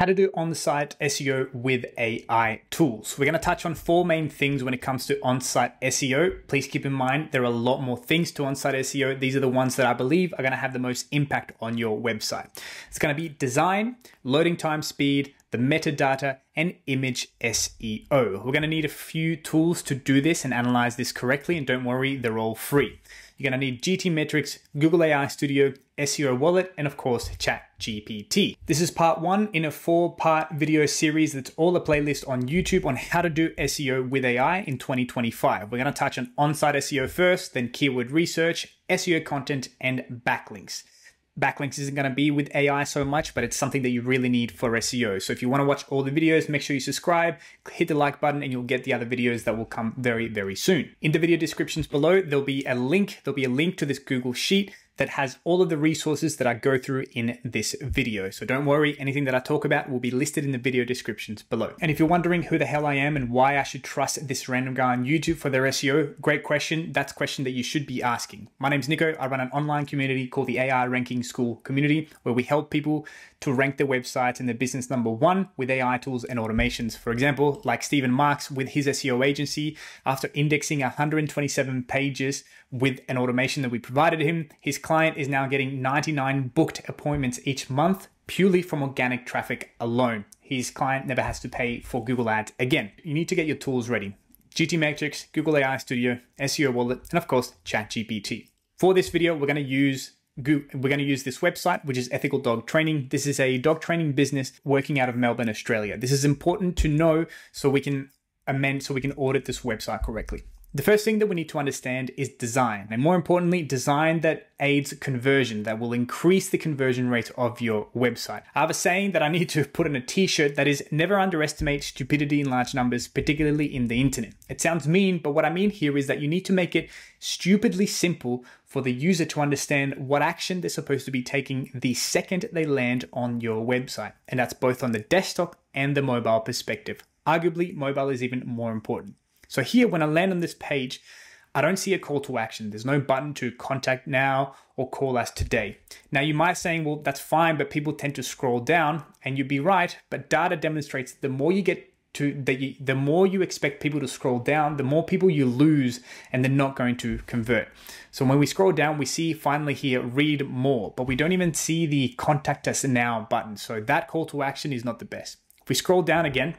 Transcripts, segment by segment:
how to do on-site SEO with AI tools. We're going to touch on four main things when it comes to on-site SEO. Please keep in mind there are a lot more things to on-site SEO. These are the ones that I believe are going to have the most impact on your website. It's going to be design, loading time speed, the metadata, and image SEO. We're going to need a few tools to do this and analyze this correctly, and don't worry, they're all free. You're going to need GTmetrix, Google AI Studio, SEO Wallet, and of course, ChatGPT. This is part one in a four part video series that's all a playlist on YouTube on how to do SEO with AI in 2025. We're going to touch on on site SEO first, then keyword research, SEO content, and backlinks backlinks isn't going to be with AI so much, but it's something that you really need for SEO. So if you want to watch all the videos, make sure you subscribe, hit the like button, and you'll get the other videos that will come very, very soon. In the video descriptions below, there'll be a link. There'll be a link to this Google Sheet that has all of the resources that I go through in this video. So don't worry, anything that I talk about will be listed in the video descriptions below. And if you're wondering who the hell I am and why I should trust this random guy on YouTube for their SEO, great question. That's a question that you should be asking. My name's Nico. I run an online community called the AI Ranking Skool Community where we help people to rank their websites and their business number one with AI tools and automations. For example, like Stephen Marks with his SEO agency, after indexing 127 pages with an automation that we provided him, his client is now getting 99 booked appointments each month purely from organic traffic alone. His client never has to pay for Google Ads again. You need to get your tools ready. GTmetrix, Google AI Studio, SEO Wallet, and of course, ChatGPT. For this video, we're to use we're going to use this website, which is Ethical Dog Training. This is a dog training business working out of Melbourne, Australia. This is important to know so we can amend, so we can audit this website correctly. The first thing that we need to understand is design, and more importantly, design that aids conversion, that will increase the conversion rate of your website. I have a saying that I need to put on a t-shirt that is never underestimate stupidity in large numbers, particularly in the internet. It sounds mean, but what I mean here is that you need to make it stupidly simple for the user to understand what action they're supposed to be taking the second they land on your website. And that's both on the desktop and the mobile perspective. Arguably, mobile is even more important. So here, when I land on this page, I don't see a call to action. There's no button to contact now or call us today. Now you might saying, well, that's fine, but people tend to scroll down and you'd be right. But data demonstrates the more you get to the, the more you expect people to scroll down, the more people you lose and they're not going to convert. So when we scroll down, we see finally here, read more, but we don't even see the contact us now button. So that call to action is not the best. If we scroll down again,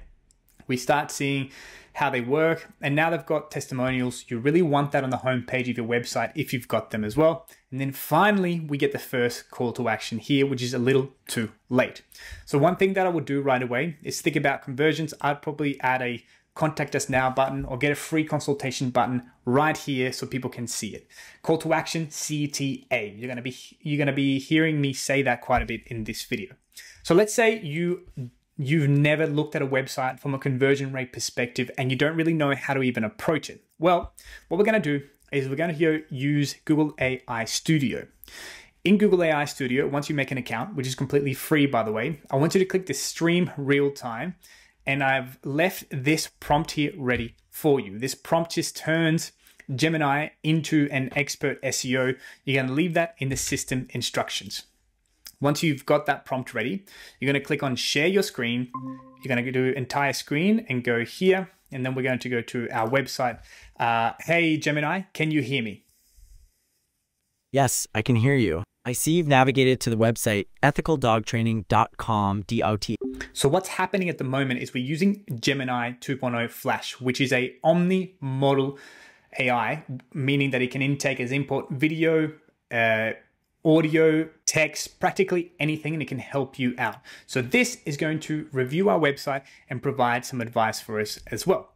we start seeing how they work, and now they've got testimonials. You really want that on the homepage of your website if you've got them as well. And then finally, we get the first call to action here, which is a little too late. So one thing that I would do right away is think about conversions. I'd probably add a contact us now button or get a free consultation button right here so people can see it. Call to action CTA. You're going to be you're going to be hearing me say that quite a bit in this video. So let's say you you've never looked at a website from a conversion rate perspective and you don't really know how to even approach it. Well, what we're going to do is we're going to use Google AI Studio. In Google AI Studio, once you make an account, which is completely free by the way, I want you to click the stream real time and I've left this prompt here ready for you. This prompt just turns Gemini into an expert SEO. You're going to leave that in the system instructions. Once you've got that prompt ready, you're going to click on share your screen. You're going to do entire screen and go here. And then we're going to go to our website. Uh, hey, Gemini, can you hear me? Yes, I can hear you. I see you've navigated to the website ethicaldogtraining.com DOT. So what's happening at the moment is we're using Gemini 2.0 Flash, which is a omni-model AI, meaning that it can intake as import video, uh, audio, text, practically anything, and it can help you out. So this is going to review our website and provide some advice for us as well.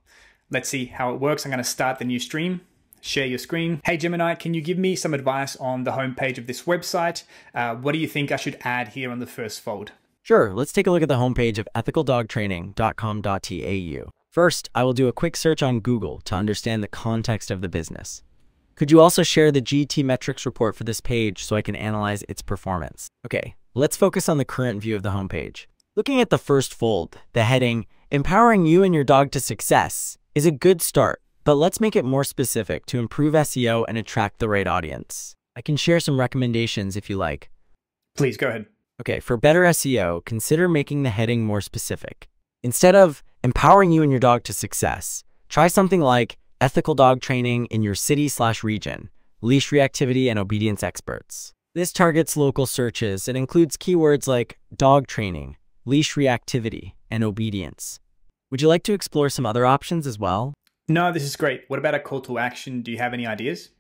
Let's see how it works. I'm going to start the new stream. Share your screen. Hey Gemini, can you give me some advice on the homepage of this website? Uh, what do you think I should add here on the first fold? Sure, let's take a look at the homepage of ethicaldogtraining.com.au. First, I will do a quick search on Google to understand the context of the business. Could you also share the GTmetrix report for this page so I can analyze its performance? Okay, let's focus on the current view of the homepage. Looking at the first fold, the heading, Empowering You and Your Dog to Success, is a good start, but let's make it more specific to improve SEO and attract the right audience. I can share some recommendations if you like. Please go ahead. Okay, for better SEO, consider making the heading more specific. Instead of empowering you and your dog to success, try something like ethical dog training in your city slash region, leash reactivity and obedience experts. This targets local searches and includes keywords like dog training, leash reactivity, and obedience. Would you like to explore some other options as well? No, this is great. What about a call to action? Do you have any ideas?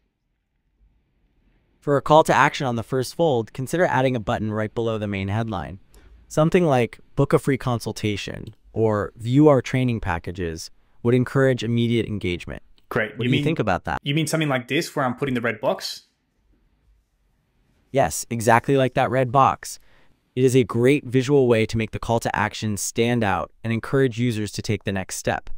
For a call to action on the first fold, consider adding a button right below the main headline. Something like book a free consultation or view our training packages would encourage immediate engagement. Great. What you do mean, you think about that? You mean something like this where I'm putting the red box? Yes, exactly like that red box. It is a great visual way to make the call to action stand out and encourage users to take the next step.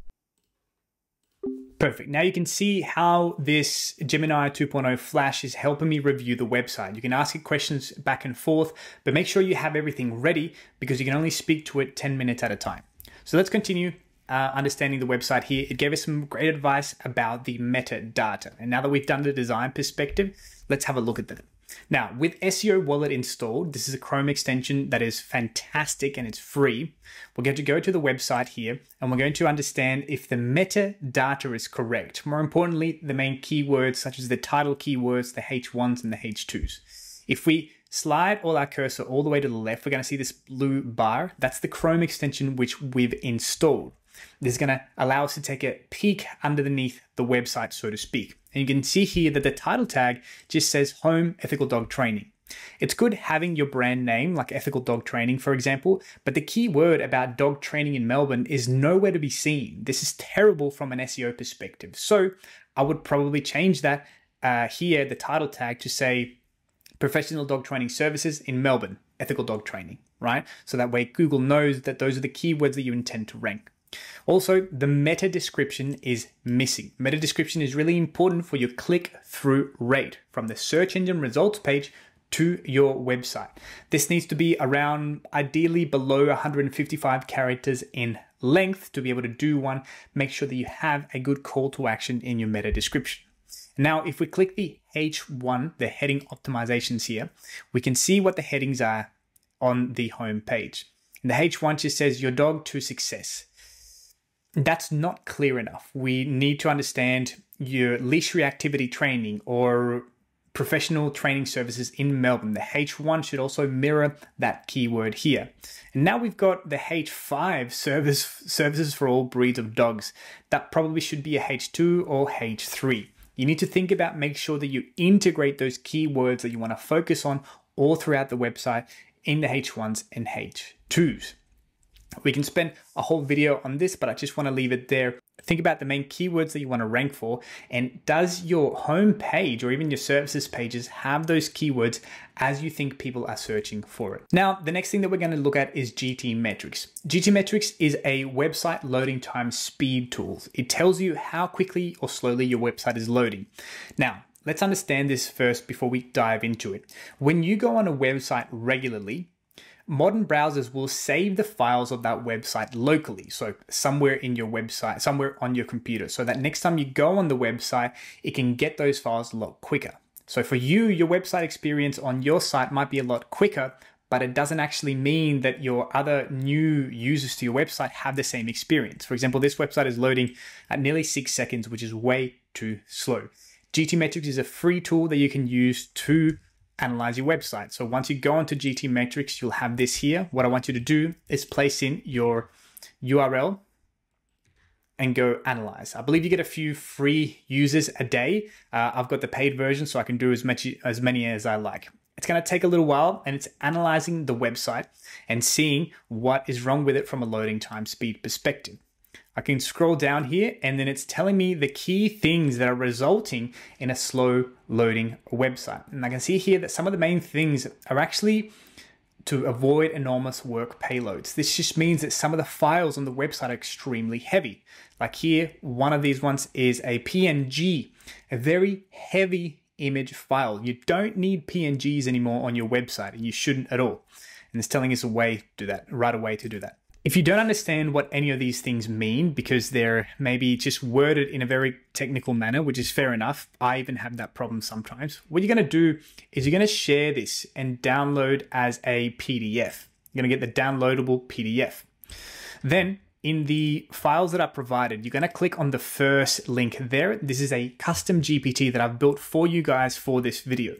Perfect. Now you can see how this Gemini 2.0 Flash is helping me review the website. You can ask it questions back and forth, but make sure you have everything ready because you can only speak to it 10 minutes at a time. So let's continue uh, understanding the website here. It gave us some great advice about the metadata. And now that we've done the design perspective, let's have a look at that. Now, with SEO Wallet installed, this is a Chrome extension that is fantastic and it's free. We're going to go to the website here and we're going to understand if the metadata is correct. More importantly, the main keywords such as the title keywords, the H1s and the H2s. If we slide all our cursor all the way to the left, we're going to see this blue bar. That's the Chrome extension which we've installed. This is going to allow us to take a peek underneath the website, so to speak. And you can see here that the title tag just says Home Ethical Dog Training. It's good having your brand name, like Ethical Dog Training, for example, but the key word about dog training in Melbourne is nowhere to be seen. This is terrible from an SEO perspective. So I would probably change that uh, here, the title tag, to say Professional Dog Training Services in Melbourne, Ethical Dog Training, right? So that way Google knows that those are the keywords that you intend to rank. Also, the meta description is missing. Meta description is really important for your click through rate from the search engine results page to your website. This needs to be around ideally below 155 characters in length to be able to do one. Make sure that you have a good call to action in your meta description. Now, if we click the H1, the heading optimizations here, we can see what the headings are on the home page. The H1 just says your dog to success that's not clear enough. We need to understand your leash reactivity training or professional training services in Melbourne. The H1 should also mirror that keyword here. And now we've got the H5 service services for all breeds of dogs. That probably should be a H2 or H3. You need to think about make sure that you integrate those keywords that you want to focus on all throughout the website in the H1s and H2s. We can spend a whole video on this, but I just want to leave it there. Think about the main keywords that you want to rank for, and does your home page or even your services pages have those keywords as you think people are searching for it? Now, the next thing that we're going to look at is GT Metrics. GTmetrix. GTmetrix is a website loading time speed tool. It tells you how quickly or slowly your website is loading. Now, let's understand this first before we dive into it. When you go on a website regularly, modern browsers will save the files of that website locally. So somewhere in your website, somewhere on your computer, so that next time you go on the website, it can get those files a lot quicker. So for you, your website experience on your site might be a lot quicker, but it doesn't actually mean that your other new users to your website have the same experience. For example, this website is loading at nearly six seconds, which is way too slow. GTmetrix is a free tool that you can use to analyze your website. So once you go onto GTmetrix, you'll have this here. What I want you to do is place in your URL and go analyze. I believe you get a few free users a day. Uh, I've got the paid version, so I can do as much as many as I like. It's going to take a little while, and it's analyzing the website and seeing what is wrong with it from a loading time speed perspective. I can scroll down here and then it's telling me the key things that are resulting in a slow loading website. And I can see here that some of the main things are actually to avoid enormous work payloads. This just means that some of the files on the website are extremely heavy. Like here, one of these ones is a PNG, a very heavy image file. You don't need PNGs anymore on your website and you shouldn't at all. And it's telling us a way to do that, right away to do that. If you don't understand what any of these things mean because they're maybe just worded in a very technical manner, which is fair enough, I even have that problem sometimes. What you're going to do is you're going to share this and download as a PDF. You're going to get the downloadable PDF. Then in the files that are provided, you're going to click on the first link there. This is a custom GPT that I've built for you guys for this video.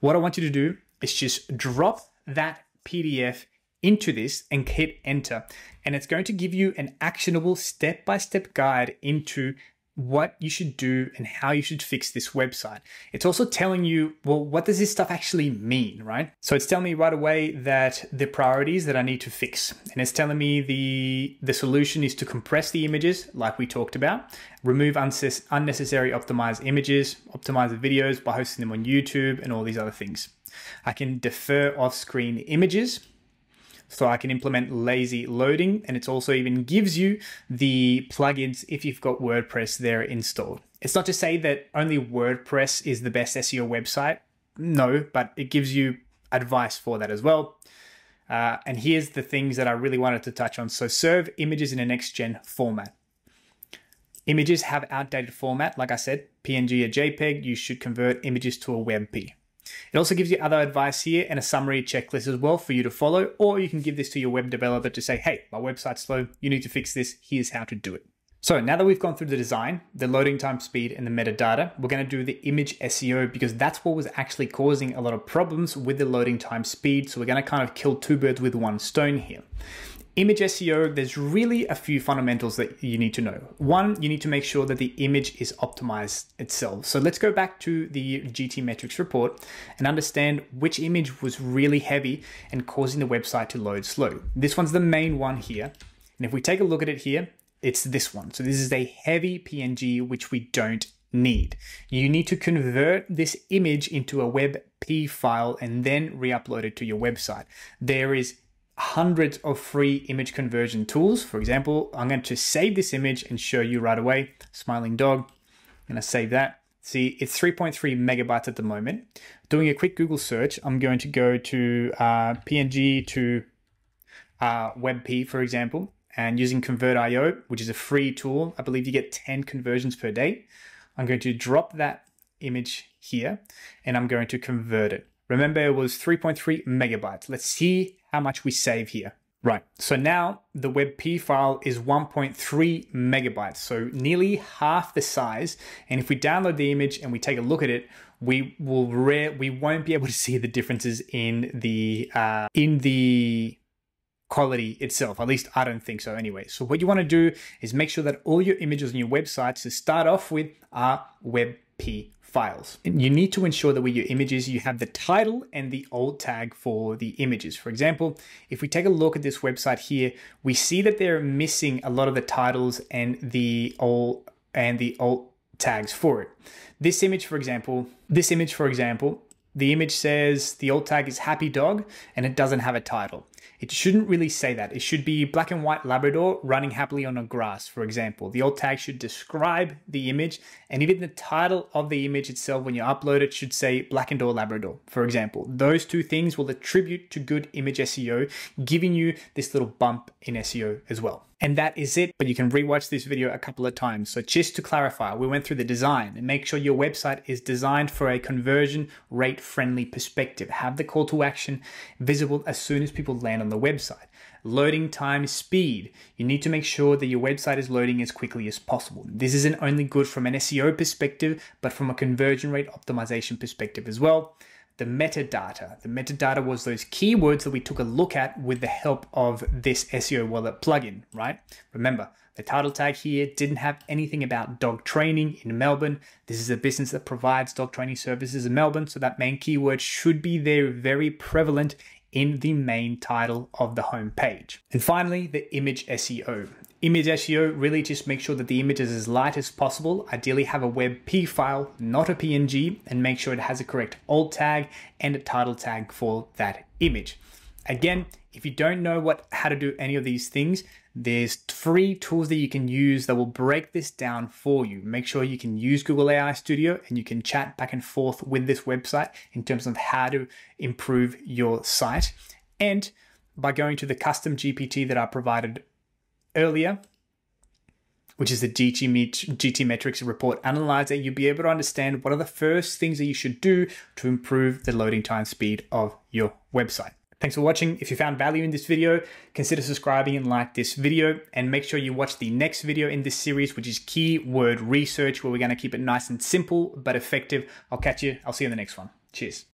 What I want you to do is just drop that PDF into this and hit enter. And it's going to give you an actionable step-by-step guide into what you should do and how you should fix this website. It's also telling you, well, what does this stuff actually mean, right? So it's telling me right away that the priorities that I need to fix. And it's telling me the, the solution is to compress the images like we talked about, remove unnecessary optimized images, optimize the videos by hosting them on YouTube and all these other things. I can defer off-screen images so I can implement lazy loading and it also even gives you the plugins if you've got WordPress there installed. It's not to say that only WordPress is the best SEO website. No, but it gives you advice for that as well. Uh, and here's the things that I really wanted to touch on. So serve images in a next gen format. Images have outdated format. Like I said, PNG or JPEG, you should convert images to a WebP. It also gives you other advice here and a summary checklist as well for you to follow, or you can give this to your web developer to say, hey, my website's slow, you need to fix this, here's how to do it. So now that we've gone through the design, the loading time speed, and the metadata, we're going to do the image SEO because that's what was actually causing a lot of problems with the loading time speed. So we're going to kind of kill two birds with one stone here image SEO, there's really a few fundamentals that you need to know. One, you need to make sure that the image is optimized itself. So let's go back to the GTmetrix report and understand which image was really heavy and causing the website to load slow. This one's the main one here. And if we take a look at it here, it's this one. So this is a heavy PNG, which we don't need. You need to convert this image into a WebP file and then re-upload it to your website. There is hundreds of free image conversion tools. For example, I'm going to save this image and show you right away. Smiling dog. I'm going to save that. See, it's 3.3 megabytes at the moment. Doing a quick Google search, I'm going to go to uh, PNG to uh, WebP, for example, and using Convertio, which is a free tool. I believe you get 10 conversions per day. I'm going to drop that image here and I'm going to convert it. Remember, it was 3.3 megabytes. Let's see how much we save here. Right, so now the WebP file is 1.3 megabytes, so nearly half the size. And if we download the image and we take a look at it, we will rare we won't be able to see the differences in the uh, in the quality itself. At least I don't think so anyway. So what you want to do is make sure that all your images on your website to start off with are WebP files. You need to ensure that with your images, you have the title and the alt tag for the images. For example, if we take a look at this website here, we see that they're missing a lot of the titles and the alt and the alt tags for it. This image, for example, this image, for example, the image says the alt tag is happy dog and it doesn't have a title. It shouldn't really say that. It should be black and white Labrador running happily on a grass, for example. The alt tag should describe the image, and even the title of the image itself, when you upload it, should say black and or Labrador, for example. Those two things will attribute to good image SEO, giving you this little bump in SEO as well. And that is it, but you can rewatch this video a couple of times. So just to clarify, we went through the design and make sure your website is designed for a conversion rate friendly perspective. Have the call to action visible as soon as people land on the website. Loading time speed. You need to make sure that your website is loading as quickly as possible. This isn't only good from an SEO perspective, but from a conversion rate optimization perspective as well the metadata. The metadata was those keywords that we took a look at with the help of this SEO Wallet plugin, right? Remember, the title tag here didn't have anything about dog training in Melbourne. This is a business that provides dog training services in Melbourne, so that main keyword should be there very prevalent in the main title of the home page. And finally, the image SEO. Image SEO really just make sure that the image is as light as possible. Ideally have a WebP file, not a PNG, and make sure it has a correct alt tag and a title tag for that image. Again, if you don't know what how to do any of these things, there's free tools that you can use that will break this down for you. Make sure you can use Google AI Studio and you can chat back and forth with this website in terms of how to improve your site. And by going to the custom GPT that I provided earlier, which is the GT, GTmetrix Report Analyzer, you'll be able to understand what are the first things that you should do to improve the loading time speed of your website. Thanks for watching. If you found value in this video, consider subscribing and like this video and make sure you watch the next video in this series, which is keyword research, where we're going to keep it nice and simple but effective. I'll catch you. I'll see you in the next one. Cheers.